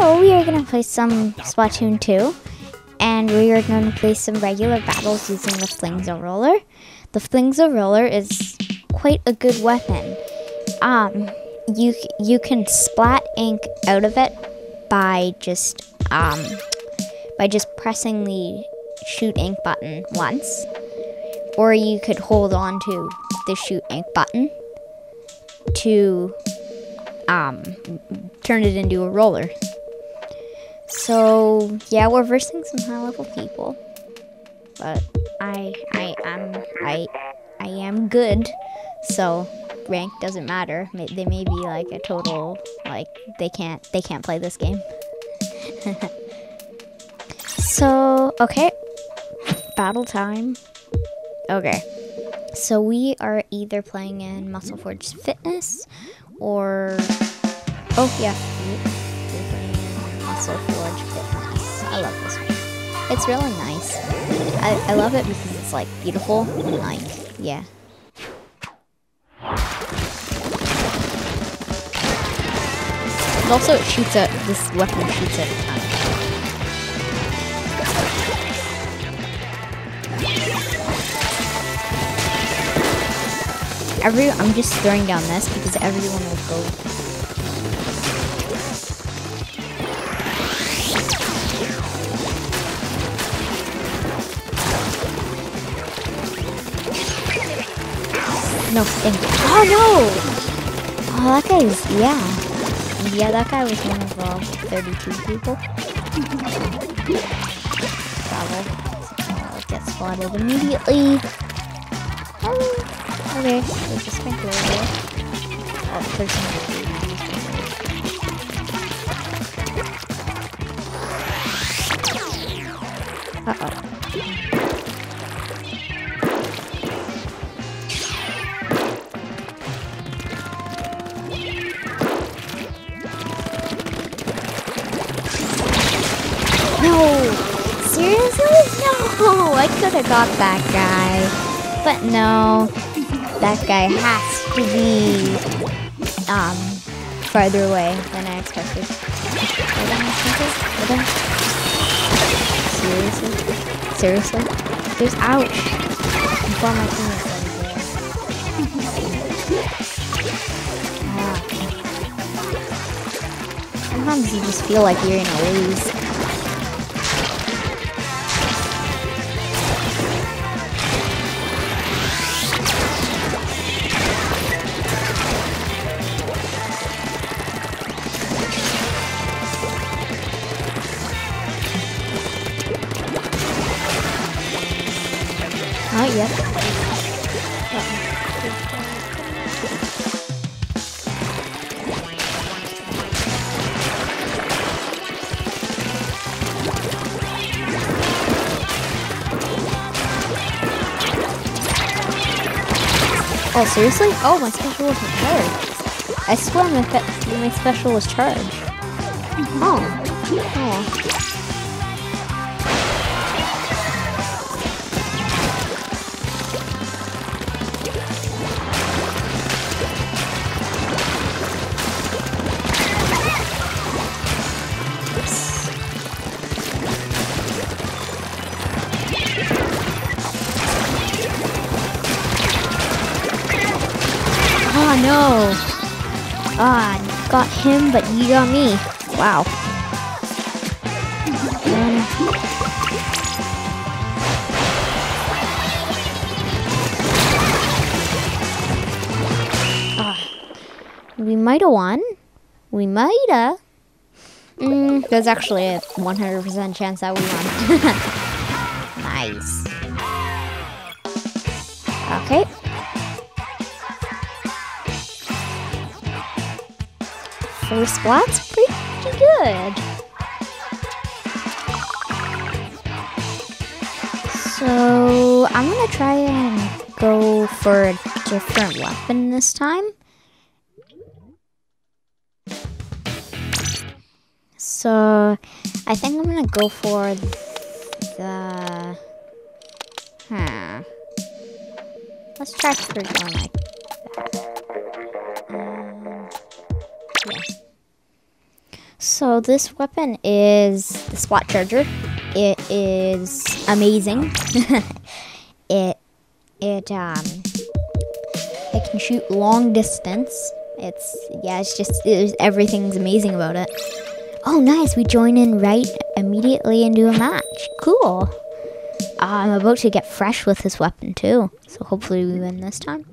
So we are gonna play some Splatoon 2, and we are gonna play some regular battles using the Flingza Roller. The Flingza Roller is quite a good weapon. Um, you you can splat ink out of it by just um by just pressing the shoot ink button once, or you could hold on to the shoot ink button to um, turn it into a roller. So yeah, we're versing some high level people, but I I am I I am good, so rank doesn't matter. They may be like a total like they can't they can't play this game. so okay, battle time. Okay, so we are either playing in Musselforge Fitness or oh yeah, Forge. I love this one. It's really nice. I, I love it because it's like beautiful and like yeah. And also it shoots at this weapon shoots at ton. Every I'm just throwing down this because everyone will go. No, you. Oh no! Oh, that guy's yeah, yeah. That guy was one of uh, 32 people. Travel. Uh, get spotted immediately. Oh, okay, there's a sprinkler there. Oh, there's Uh oh. No! Seriously? No! I could have got that guy. But no. That guy has to be um farther away than I expected. Seriously? Seriously? There's ouch! Before my teammates Ah. Sometimes you just feel like you're in a lose. Oh, seriously? Oh, my special wasn't charged. I swear my, my special was charged. Oh. Oh. Ah, got him, but you got me. Wow. Ah, we might have won. We might have. Mm, there's actually a 100% chance that we won. nice. Okay. Four splats, pretty good. So I'm gonna try and go for a different weapon this time. So I think I'm gonna go for the. Hmm. Let's try for going like So this weapon is the Splat Charger. It is amazing. it it um it can shoot long distance. It's yeah, it's just everything's amazing about it. Oh, nice! We join in right immediately into a match. Cool. Uh, I'm about to get fresh with this weapon too, so hopefully we win this time,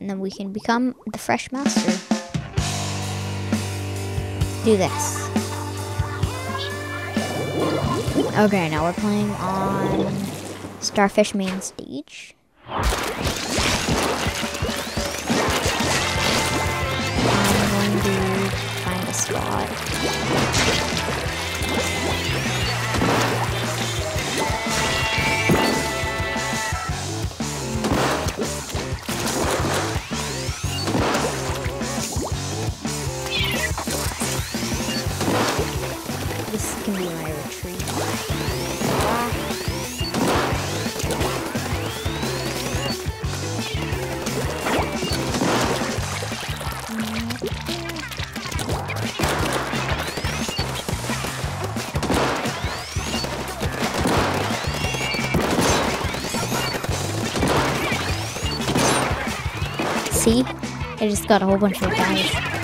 and then we can become the fresh master. Do this. Okay, now we're playing on Starfish Mainstage. See? I just got a whole bunch of guys.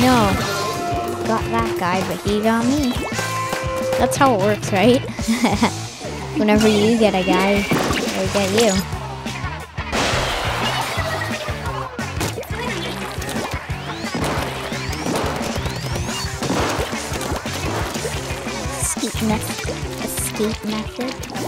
No. Got that guy, but he got me. That's how it works, right? Whenever you get a guy, they get you. Escape method. Escape method.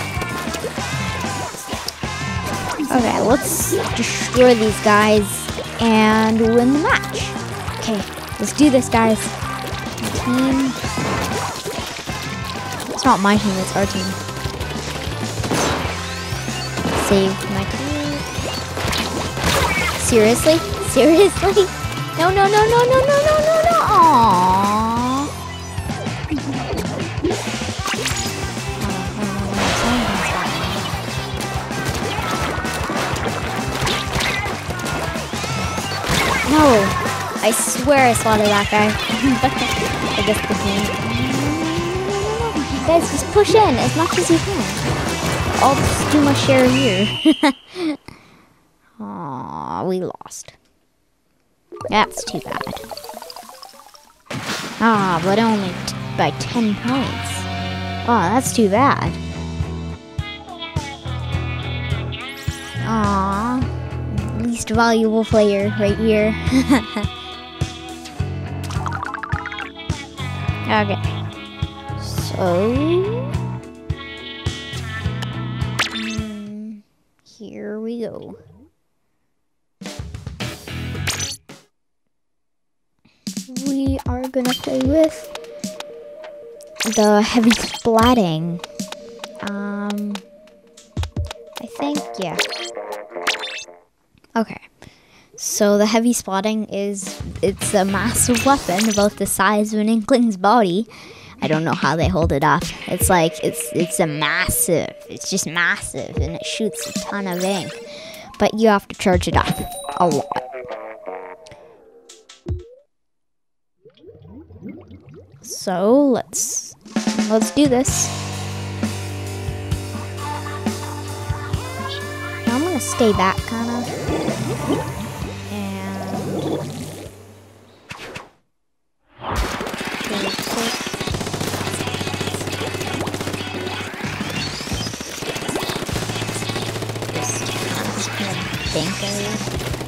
Okay, let's destroy these guys and win the match. Okay, let's do this, guys. My team. It's not my team, it's our team. Save my team. Seriously? Seriously? No, no, no, no, no, no, no, no, no. Aww. No, I swear I swatted that guy. I guess the. Guys, just push in as much as you can. I'll just do my share here. Aw, we lost. That's too bad. Ah, but only by 10 points. Oh, that's too bad. Aw, least valuable player right here. okay. So. mm, here we go. We are gonna play with the Heavy Splatling. Um, I think, yeah. Okay. So the Heavy Splatling is it's a massive weapon about the size of an Inkling's body. I don't know how they hold it up. It's like it's it's a massive. It's just massive and it shoots a ton of ink. But you have to charge it up a lot. So let's let's do this. I'm gonna stay back kind of think of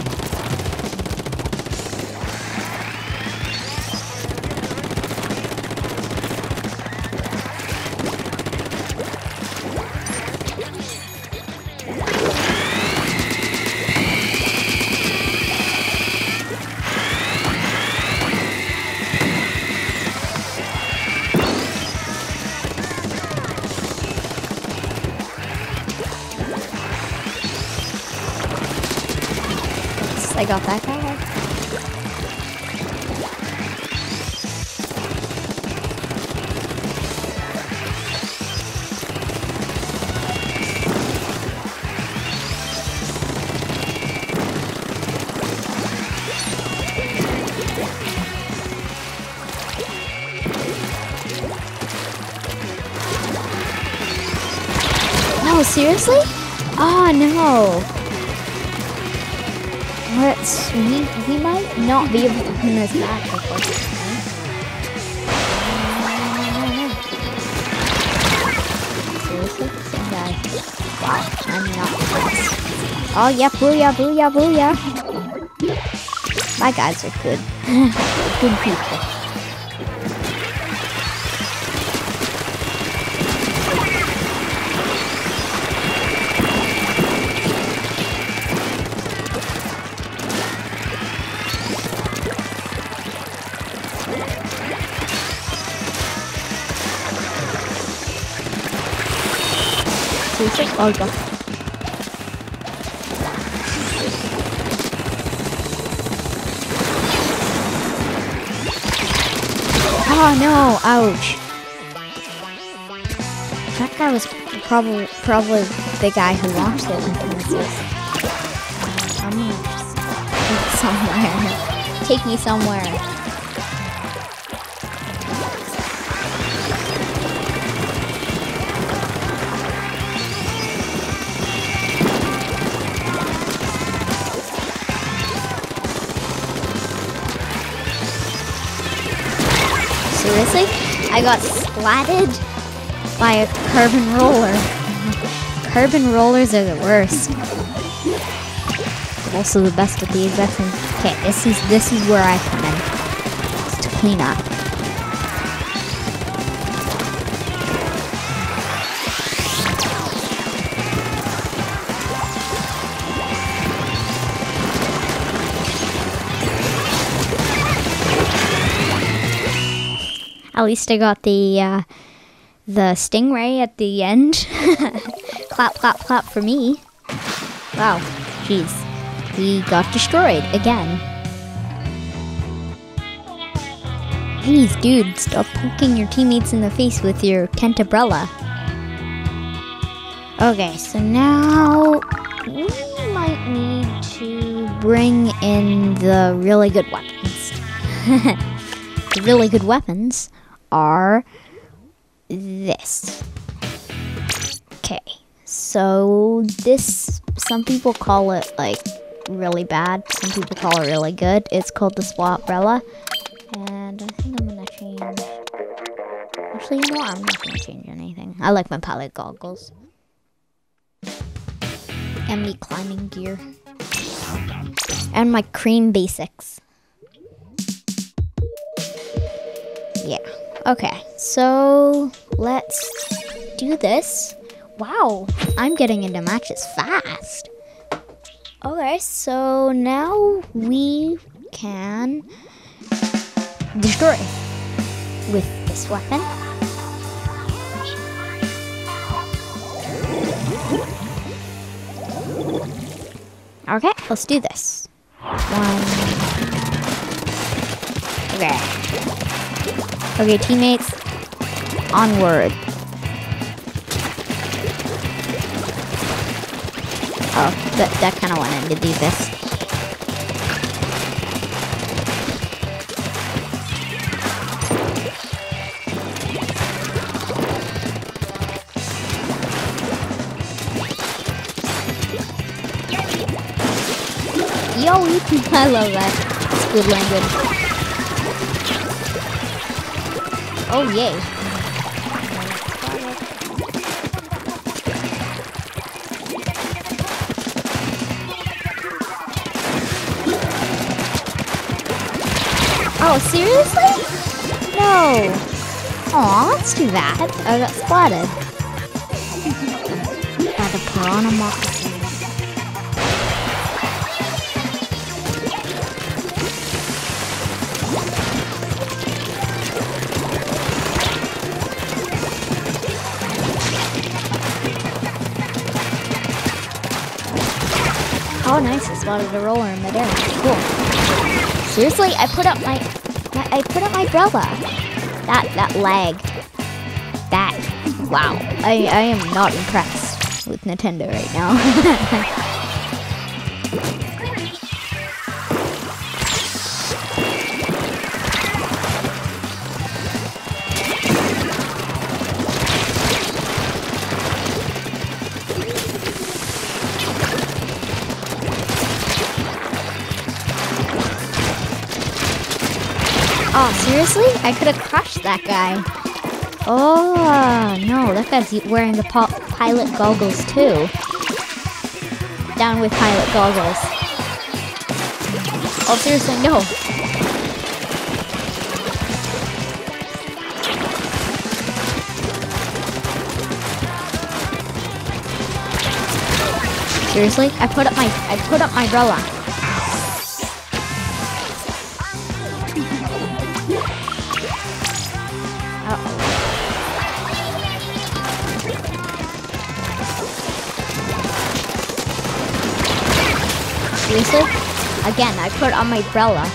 seriously? Oh no. Let's we we might not be able to win this back unfortunately. Seriously? Same. Wow, I'm not impressed. Oh yeah, booyah, booyah, booyah. My guys are good. good people. Oh no! Ouch! That guy was probably probably the guy who launched it I'm gonna just somewhere. Take me somewhere. Seriously? I got splatted by a carbon roller. carbon rollers are the worst. Also the best at the exact. Okay, this is this is where I come in. To clean up. At least I got the uh, the stingray at the end. clap, clap, clap for me. Wow, jeez. We got destroyed again. Jeez, dude, stop poking your teammates in the face with your Tenta Brella. Okay, so now we might need to bring in the really good weapons. the really good weapons are this. Okay, so this, some people call it like really bad, some people call it really good. It's called the SWAT umbrella. And I think I'm gonna change. Actually, you know what? I'm not gonna change anything. I like my pilot goggles. And me climbing gear. And my cream basics. Yeah. Okay, so let's do this. Wow, I'm getting into matches fast. Okay, so now we can destroy with this weapon. Okay, let's do this. One. Okay. Okay, teammates, onward. Oh, that, that kind of went into abyss. Yo, I love that. It's good language. Oh, yay. Oh, seriously? No. Aw, oh, that's too bad. I got spotted. by the piranha Oh, nice! I spotted a roller in midair. Cool. Seriously, I put up my, my I put up my umbrella. That that lag. That. Wow. I I am not impressed with Nintendo right now. I could have crushed that guy. Oh, no. That guy's wearing the pilot goggles, too. Down with pilot goggles. Oh, seriously, no. Seriously? I put up my I put up my umbrella. Again, I put on my umbrella.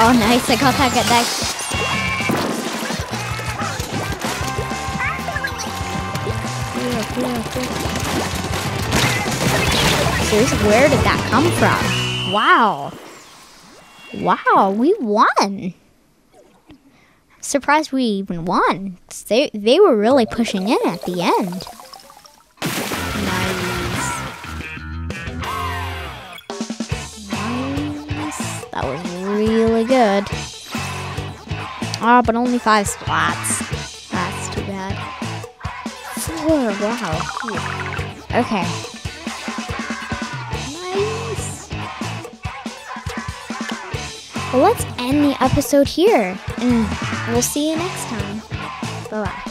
Oh, nice. I got that, get that. Seriously, where did that come from? Wow. Wow, we won. Surprised we even won. They, they were really pushing in at the end. Nice. Nice. That was really good. Ah, oh, but only five spots. That's too bad. Four, wow. Okay. Well, let's end the episode here, and we'll see you next time. Bye-bye.